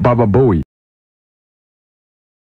Baba Bowie.